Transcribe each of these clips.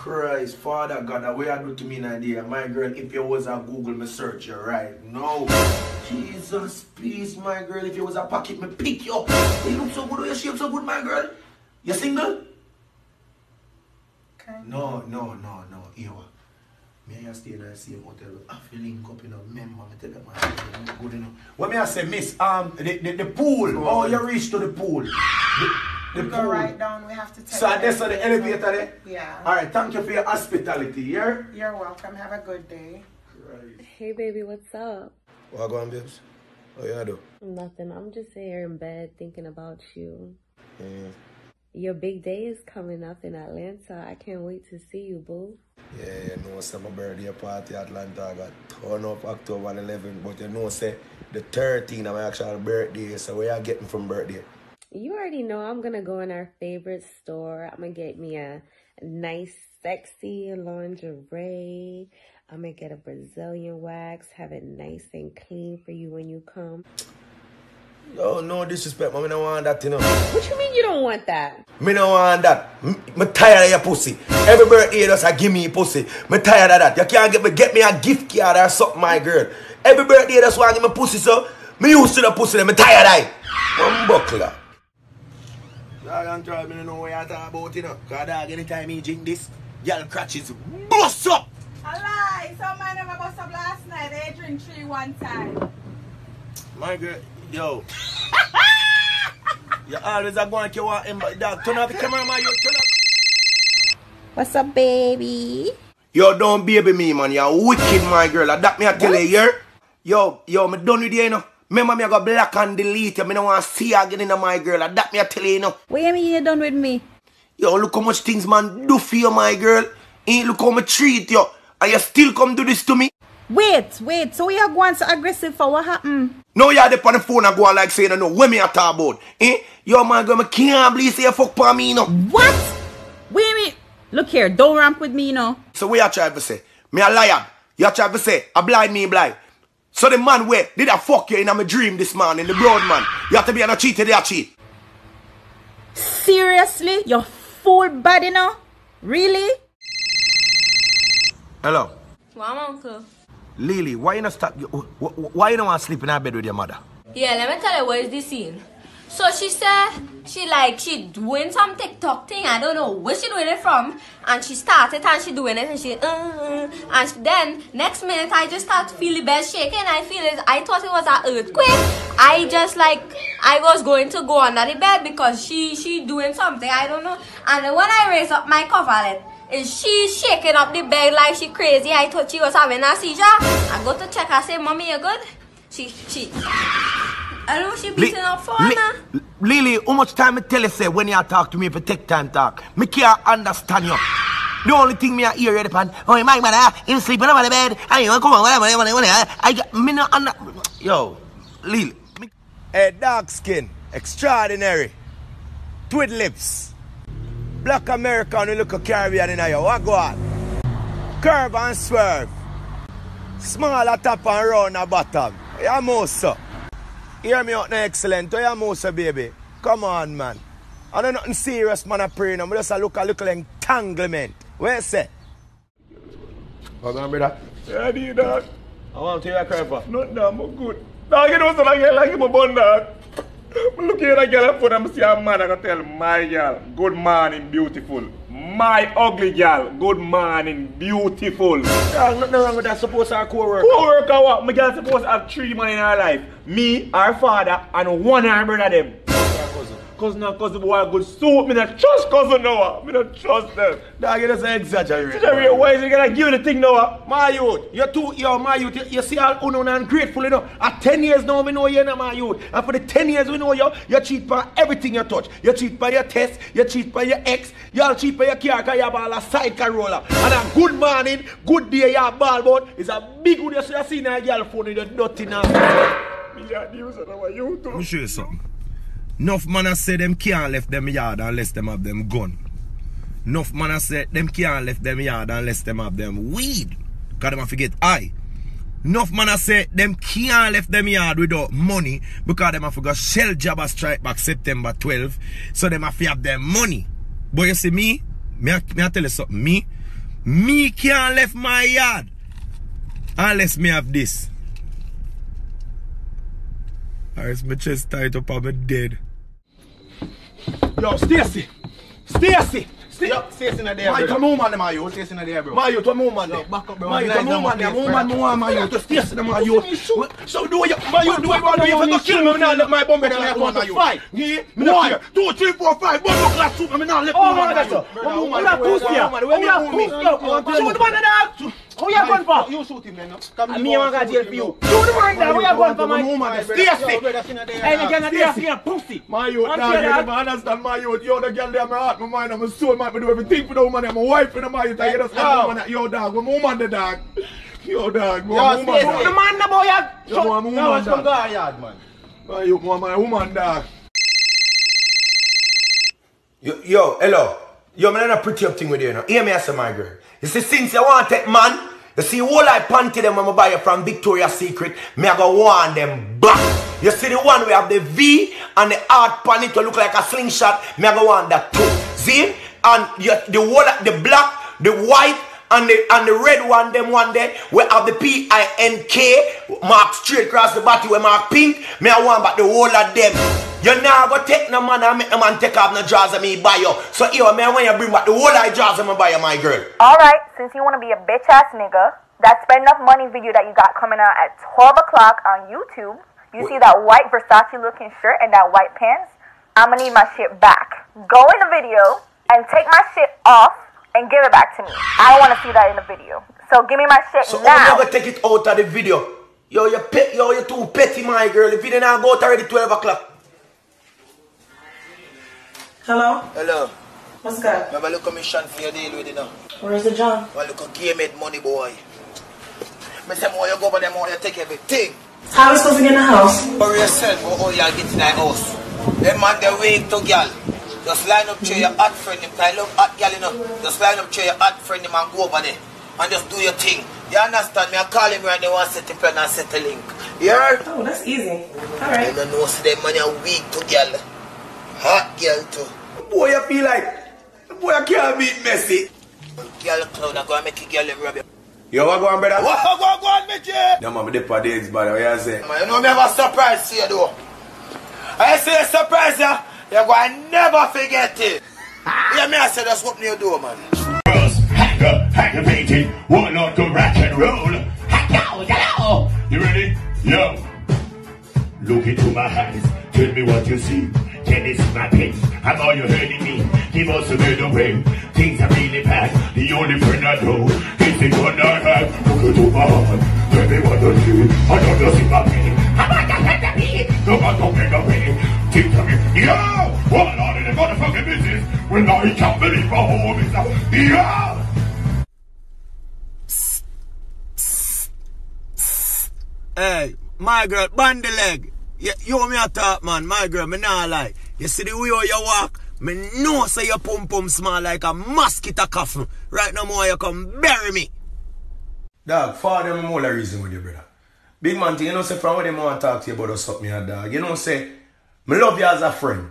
Christ, Father God, that way I do to me in idea. My girl, if you was a Google, me search you right now. Jesus, please, my girl, if you was a pocket, me pick you up. You look so good, you shape so good, my girl. You single? Okay. No, no, no, no. Here, me I stay in the same hotel. I feel link up, you know. Remember, me tell them, man, good enough. What me I say, miss, um, the, the, the pool. Oh, you reach to the pool. The, the We go right down. We have to take. So that's on the elevator there? Yeah. All right, thank you for your hospitality, yeah? You're welcome. Have a good day. Hey, baby, what's up? What go on, babes? What you do? Nothing. I'm just here in bed thinking about you. Mm, Your big day is coming up in Atlanta. I can't wait to see you, boo. yeah, you know, say my birthday party Atlanta I got turn up October 11th, but you know, say the 13th of my actual birthday, so where you getting from birthday? You already know I'm gonna go in our favorite store. I'm gonna get me a nice, sexy lingerie. I'm gonna get a Brazilian wax, have it nice and clean for you when you come. No, no disrespect, man. I don't want that, you know. What you mean you don't want that? Me no want that. M- Me tired of your pussy. Every birthday just I give me pussy. Me tired of that. You can't get me get me a gift card or something, my girl. Every birthday just want give me pussy, so me used to the pussy. Me tired of it. One buckler. Dog and try me no know what I talk about, you know. Cause dog, anytime he drink this, y'all crutches bust up. A lie. Some man never bust up last night. They drink three one time. My girl, yo. you always are going to kill one dog. Turn off the camera, man. You turn off. What's up, baby? Yo, don't baby me, man. You're wicked, my girl. That me I tell you, yeah? Yo, yo, me done with you, you know. Remember me I go black and delete you. Me don't want to see you again, know, my girl. That me I tell you, you know. What you mean you done with me? Yo, look how much things man do for you, my girl. Ain't look how me treat you. And you still come do this to me. Wait, wait. So you are going so aggressive for what happened? No, you're there on the phone and go on like saying, no, what me I talk about? Eh? Yo, my girl, me can't believe say you fuck for me, you know. What? You mean? Look here, don't ramp with me, you know. So what you try to say? Me a liar. You try to say, a blind me blind. So the man where did I fuck you in my dream this morning, the broad man. You have to be on a cheat, they a cheat. Seriously? You're full bad, you know? Really? Hello. Wow, uncle. Lily, why you not stop? you- wh- wh- Why you don't want to sleep in our bed with your mother? Yeah, let me tell you what is this scene. So she said she like she doing some TikTok thing. I don't know where she doing it from. And she started and she doing it and she uh, and then next minute I just start feel the bed shaking. I feel it. I thought it was an earthquake. I just like I was going to go under the bed because she she doing something. I don't know. And when I raise up my coverlet. Is she shaking up the bed like she crazy? I thought she was having a seizure. I go to check. I say, "Mommy, you good?" She she. I don't know she beating up for Li- now. Lily, how much time I tell you say when you talk to me if you take time talk? Me can't understand you. The only thing me I hear you upon, oh my mother, him sleeping over the bed, and you come on, whatever, whatever, whatever. I got me no under. Yo, Lily. Me... Hey, dark skin, extraordinary, twid lips, black American, you look a Caribbean in you. What go on? Curve and swerve, smaller top and round the bottom. Yeah, most so. Hear me out now, excellent. Where you mouse, baby? Come on, man. I don't nothing serious, man, I pray now. I just a look a little entanglement. Where you say? What on, brother? Yeah, I need that. I want to hear you cry for. Not now, I'm good. Now you know something like like him about that. Look here, that girl and put them see a man. I can tell my girl, good morning, beautiful. My ugly girl, good morning, beautiful. Yeah, nothing wrong with that. Suppose our co-worker. Co-worker what? My girl supposed to have three men in her life. Me, her father, and one of her brother them. Cousin and cousin boy good suit. Me not trust cousin Noah. Me not trust them. Dog, you just exaggerate. Jerry, why is he gonna give you the thing Noah? My youth, you're too, yo, my youth, you, you see all unknown and grateful, you know. At 10 years now, we know you know, my youth. And for the 10 years we know you, you cheat by everything you touch. You cheat by your test, you cheat by your ex, you all cheat by your car, because you have all a sidecar roller. And a good morning, good day, you have ball boat. It's a big good you see you see in a girl phone with the dirty now. Me got news on our YouTube. Let me show you something. Enough man a say them can't left them yard unless them have them gun. Enough man a say them can't left them yard unless them have them weed. Cause them forget I. Enough man a say them can't left them yard without money because them a forgot shell a strike back September 12. So them a fi have them money. But you see me, me me a tell you something. Me, Me can't left my yard. Unless me have this. Or else my chest tight up I'm dead. Yo, Stacy! Stacy! Yo, Stacy in there, brother. come woman, my youth. Stacy in there, bro. My youth, what woman there? back up, bro. Nice what number woman there? Woman, brother. woman, my youth. Stacy, my youth. So do you, my youth, do you to kill me? Me not let my bomb like one, my youth. Yeah, me not care. Two, three, four, five, bomb up class soup, me not let Oh, woman, my God, my youth. sir. What woman, Who that where- pussy where here? woman, where Who me that woman, me? pussy here? Shoot the man Who you gun for? You shoot him then, no? Ah, me want to jail for you. Shoot the man there. Who you gun for, man? woman, Stacy! Hey, the gang of there, pussy. My youth, I'm dog, you that- never understand my youth. Yo, the girl there, my heart, my mind, my soul, man, me do everything for the woman, my wife, and my youth. I just Yo. woman, yo, dog, my woman, the dog. Yo, dog, my woman, Stacy. Shoot the man, the boy. you- Yo, my Now woman, let's dog. to our yard, man. My youth, my my woman, dog. Yo, yo, hello. Yo, man, not pretty up thing with you, now. Hear me, I say, my girl. You see, since you want it, man, you see, all I panty them when I buy it from Victoria's Secret, me I go want them back. You see the one we have the V and the art pan it to look like a slingshot, me I go want that too. See? And you, the whole, the black, the white, and the and the red one, them one there, we have the P-I-N-K mark straight across the body, we mark pink, me I want back the whole of them. You now go take no man and make no man take off no jaws of me buy you. So here, man, when you bring back the whole of jaws of me buy you, my girl. Alright, since you want to be a bitch ass nigga, that spend enough money video that you got coming out at 12 o'clock on YouTube, you see that white Versace looking shirt and that white pants, I'm gonna need my shit back. Go in the video and take my shit off and give it back to me. I don't want to see that in the video. So give me my shit So now. I'm never take it out of the video. Yo, you pet, yo, you too petty, my girl. If you didn't go out already 12 o'clock. Hello? Hello. What's good? A look commission for your deal with it now. Where's the John? Well, look a game made money, boy. Me say more you go over there, more you take everything. How are we supposed to get in the house? For yourself, or how you get in the house. Them man, they wait to girl. Just line up to your hot friend, him kind of hot girl, you know. Just line up to your hot friend, him and go over there. And just do your thing. You understand me? I call him right now and set the plan and set the link. You heard? Oh, that's easy. I Alright. don't know, see them man, you weak to girl. Hot girl too. Boy, I feel like, boy, I can't beat Messi. Girl, clown, I'm going to make a girl them rub you. Yo, what go on, brother? What, go, go, go on, Mickey? No, man, me dey for days, brother. What you say? Man, you know me have a surprise for you though. I say a surprise you, you're going to never forget it. yeah, me I say just open your door, man. Hacker, activated, warlord go rock and roll. Hello, hello. You ready? Yo. Look into my eyes, tell me what you see. Can this is my pain? Have all you hurting me? He must have made away. Things are really bad. The only friend I know is the one I have. Look into my heart, tell me what you see. I know see my pain. How about that me? No one don't make away. Think of me. Yo! Warlord in the motherfucking business. When I can't believe my home is up. Yo! Hey, my girl, band the leg. You, you me a talk, man. My girl, me nah lie. You see the way you walk? Me know say your pum pum smell like a mosquito coffin. Right now, more you come bury me. Dog, father, them more reason with you, brother. Big man, you know, say from what them want to talk to you about us something, here, dog. You know, say, me love you as a friend.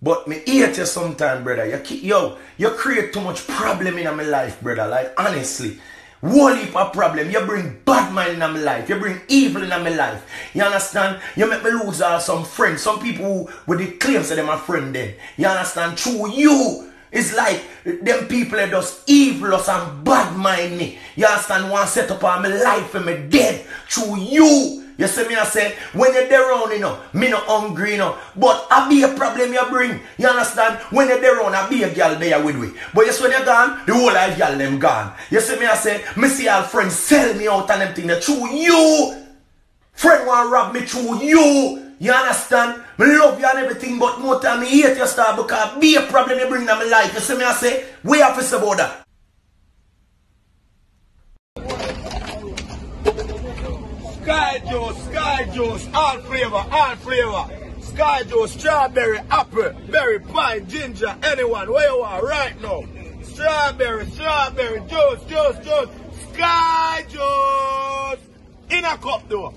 But me hate you sometime, brother. You yo, you create too much problem in my life, brother. Like, honestly. Whole heap of problem. You bring bad mind in my life. You bring evil in my life. You understand? You make me lose uh, some friends. Some people who with the claims that they're my friend then. You understand? Through you. It's like them people that just evil us and bad mind me. You understand? Want set up on my life and me dead through you. You see me I say, when you're there around, you know, me not hungry, you know. But I be a problem you bring. You understand? When you're there around, I be a girl there with me. But yes, when you're gone, the whole life girl them gone. You see me I say, me see all friends sell me out and them thing through you. Friend want rob me through you. You understand? Me love you and everything, but more time me hate your star because be a problem you bring in my life. You see me I say, we have to about that. Sky juice, sky juice, all flavor, all flavor. Sky juice, strawberry, apple, berry, pine, ginger, anyone, where you are right now. Strawberry, strawberry, juice, juice, juice. Sky juice. In a cup though.